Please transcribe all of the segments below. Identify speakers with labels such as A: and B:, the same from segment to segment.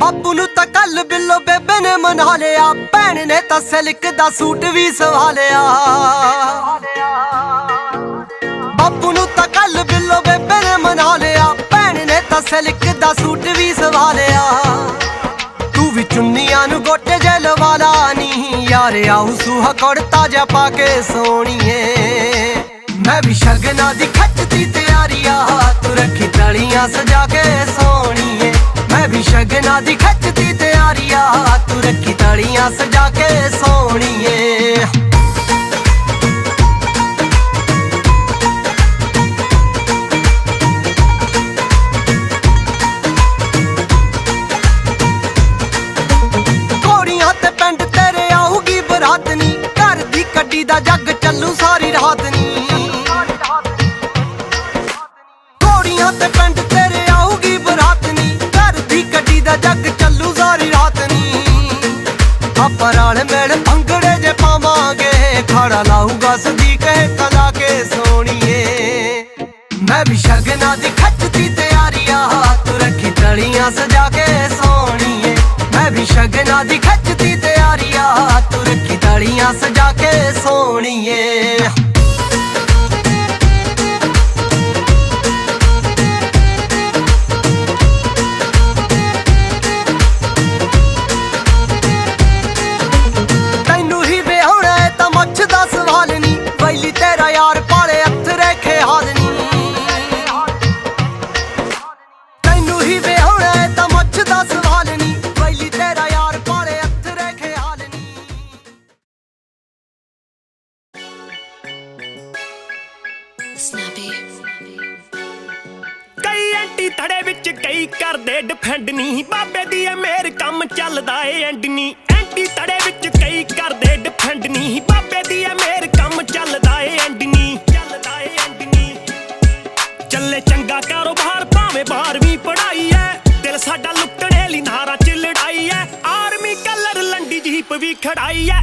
A: ਬਾਪੂ ਨੂੰ ਤਾਂ ਕੱਲ ਬਿੱਲੋ ਬੇਬੇ ਨੇ ਮਨਾ ਲਿਆ। ਭੈਣ ਨੇ ਤਾਂ ਸਿਲਕ ਦਾ ਸੂਟ ਵੀ ਸਵਾ ਲਿਆ। ਬਾਪੂ ਨੂੰ ਤਾਂ ਕੱਲ ਬਿੱਲੋ ਬੇਬੇ ਨੇ ਮਨਾ ਲਿਆ। ਭੈਣ ਨੇ ਤਾਂ ਸਿਲਕ ਦਾ ਸੂਟ ਵੀ ਸਵਾ ਲਿਆ। ਤੂੰ ਵੀ ਚੁੰਨੀਆਂ ਨੂੰ ਗੋਟੇ ਜੇ ਲਵਾਲਾ ਨਹੀਂ। ਯਾਰ ਆਉ ਸੁਹਾ ਕੁੜਤਾ ਜਾ ਪਾ ਕੇ ਸੋਣੀਏ। ਮੈਂ ਵੀ ਸ਼ਗਨਾ ਦੀ ਖੱਟ ਦੀ ਤਿਆਰੀ ਆ। ਤੂੰ ਰੱਖੀ ਤਲੀਆਂ ਸਜਾ ਕੇ ਸੋਣੀਏ। ਮੈਂ ਦੀ ਖੱਚਦੀ ਤਿਆਰੀਆ ਤੂੰ ਰੱਖੀ ਤਲੀਆਂ ਸਜਾ ਕੇ ਸੋਣੀਏ। ਘੋੜੀਆਂ ਤੇ ਪਿੰਡ ਤੇਰੇ ਆਊਗੀ ਬਰਾਤ ਨੀ। ਘਰ ਦੀ ਕੱਡੀ ਦਾ ਜੱਗ ਚੱਲੂ ਸਾਰੀ ਰਾਤ ਨੀ। ਆਪਾਂ ਨਾਲ ਮੇਲ ਭੰਗੜੇ ਜੇ ਪਾਵਾਂਗੇ। ਖੜਾ ਲਾਊਗਾ ਸਦੀਕ ਕਲਾ ਕੇ ਸੋਣੀਏ। ਮੈਂ ਵੀ ਸ਼ਗਨਾਂ ਦੀ ਤਿਆਰੀ ਆ ਤੂੰ ਰੱਖੀ ਤਲੀਆਂ ਸਜਾ ਕੇ ਸੋਣੀਏ। ਮੈਂ ਵੀ ਸ਼ਗਨਾ ਦੀ ਖਿੱਚਦੀ ਤਿਆਰੀ ਆ ਤੂੰ ਰੱਖੀ ਤਲੀਆਂ ਸਜਾ ਕੇ ਸੋਣੀਏ।
B: ਕਈ ਐਂਟੀ ਥੜੇ ਵਿੱਚ ਕਈ ਕਰਦੇ ਡਿਫੈਂਡ ਨਹੀਂ ਬਾਬੇ ਦੀ ਐ ਮੇਰ ਕੰਮ ਚੱਲਦਾ ਏ ਐਂਡ ਨਹੀਂ ਐਂਟੀ ਥੜੇ ਵਿੱਚ ਕਈ ਕਰਦੇ ਡਿਫੈਂਡ ਨਹੀਂ ਬਾਬੇ ਦੀ ਐ ਮੇਰ ਕੰਮ ਚੱਲਦਾ ਏ ਐਂਡ ਨਹੀਂ ਚੱਲਦਾ ਏ ਐਂਡ ਨਹੀਂ ਚੱਲੇ ਚੰਗਾ ਕਾਰੋਬਾਰ ਭਾਵੇਂ ਬਾਰਵੀਂ ਪੜਾਈ ਐ। ਦਿਲ ਸਾਡਾ ਲੁੱਟੜੇ ਲਈ ਨਾਰਾ ਚ ਲੜਾਈ ਐ। ਆਰਮੀ ਕਲਰ ਲੰਡੀ ਜੀਪ ਵੀ ਖੜਾਈ ਐ।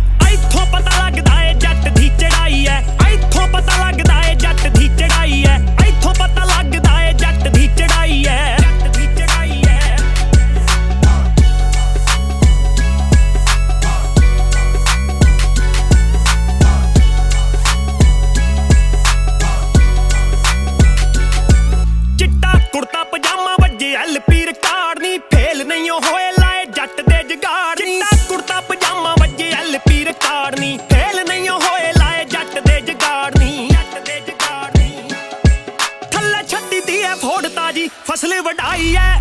B: ਐਲਪੀ ਨਹੀਂ ਫੇਲ ਨਹੀਂ ਹੋਏ, ਲਾਏ ਜੱਟ ਦੇ ਜਗਾੜ ਚਿੱਟਾ ਕੁੜਤਾ, ਪਜਾਮਾ ਵੱਜੇ ਐਲਪੀ ਰਿਕਾਰਡ ਨਹੀਂ ਫੇਲ ਨਹੀਂ ਹੋਏ, ਲਾਏ ਜੱਟ ਦੇ ਜਗਾੜ ਨਹੀਂ ਜੱਟ ਦੇ ਜਗਾੜ ਨਹੀਂ ਥੱਲੇ ਛੱਡੀ ਦੀ ਐ, ਫੋੜ ਤਾਜੀ। ਫਸਲ ਵਡਾਈ ਐ